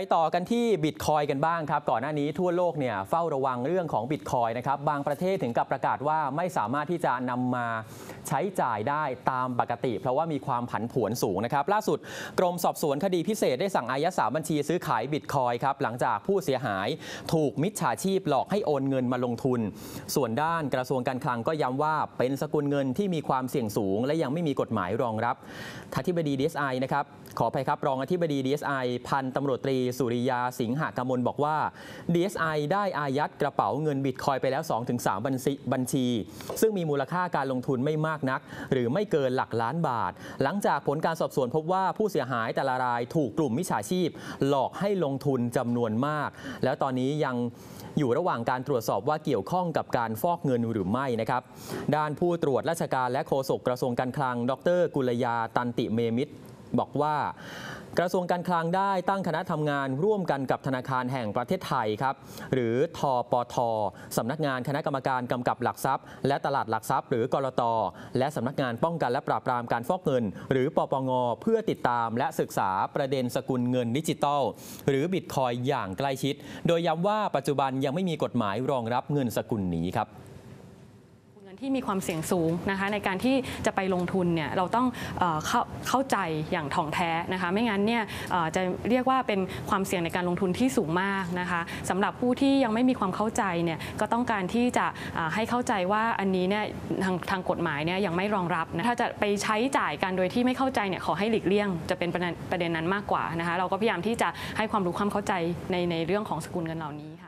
ไปต่อกันที่บิตคอยกันบ้างครับ ก่อนหน้านี้ทั่วโลกเนี่ยเฝ้าระวังเรื่องของบิตคอยนะครับบางประเทศถึงกับประกาศว่าไม่สามารถที่จะนำมาใช้จ่ายได้ตามปกติ เพราะว่ามีความผันผวนสูงนะครับ ล่าสุดกรมสอบสวนคดีพิเศษได้สั่งอายัดสามบัญชีซื้อขายบิตคอยครับหลังจากผู้เสียหายถูกมิจฉาชีพหลอกให้โอนเงินมาลงทุน ส่วนด้านกระทรวงการคลังก็ย้ำว่าเป็นสกุลเงินที่มีความเสี่ยงสูง และยังไม่มีกฎหมายรองรับอธิบดี DSI นะครับขออภัยครับรองอธิบดี DSI พันตำรวจตรีสุริยาสิงหกมลบอกว่า DSI ได้อายัดกระเป๋าเงินบิตคอยไปแล้ว 2-3 บัญชีบัญชี ซึ่งมีมูลค่าการลงทุนไม่มากนัก หรือไม่เกินหลักล้านบาท หลังจากผลการสอบสวนพบว่าผู้เสียหายแต่ละรายถูกกลุ่มมิจฉาชีพ หลอกให้ลงทุนจำนวนมาก แล้วตอนนี้ยังอยู่ระหว่างการตรวจสอบว่าเกี่ยวข้องกับการฟอกเงินหรือไม่นะครับ ด้านผู้ตรวจราชการและโฆษกกระทรวงการคลัง ดร กุลยาตันติเตมิท บอกว่ากระทรวงการคลังได้ตั้งคณะทำงานร่วมกันกับธนาคารแห่งประเทศไทยครับ หรือธปทสำนักงานคณะกรรมการกำกับหลักทรัพย์ และตลาดหลักทรัพย์ หรือกลตและสำนักงานป้องกันและปราบปรามการฟอกเงิน หรือปปงเพื่อติดตามและศึกษาประเด็นสกุลเงินดิจิตอลหรือบิตคอยน์อย่างใกล้ชิด โดยย้ำว่าปัจจุบันยังไม่มีกฎหมายรองรับเงินสกุลนี้ครับ ที่มีความเสี่ยงสูงนะคะในการที่จะไปลงทุนเนี่ยเราต้องเอ่อเข้าเข้าใจอย่างถ่องแท้นะคะไม่งั้นเนี่ยเอ่อจะเรียกว่าเป็นความเสี่ยงในการลงทุนที่สูงมากนะคะสำหรับผู้ที่ยังไม่มีความเข้าใจเนี่ยก็ต้องการที่จะอ่าให้เข้าใจว่าอันนี้เนี่ยทางทางกฎหมายเนี่ยยังไม่รองรับนะถ้าจะไปใช้จ่ายกันโดยที่ไม่เข้าใจเนี่ยขอให้หลีกเลี่ยง จะเป็นประเด็นประเด็นนั้นมากกว่านะคะเราก็พยายามที่จะให้ความรู้ความเข้าใจในในเรื่องของสกุลเงินเหล่านี้ค่ะ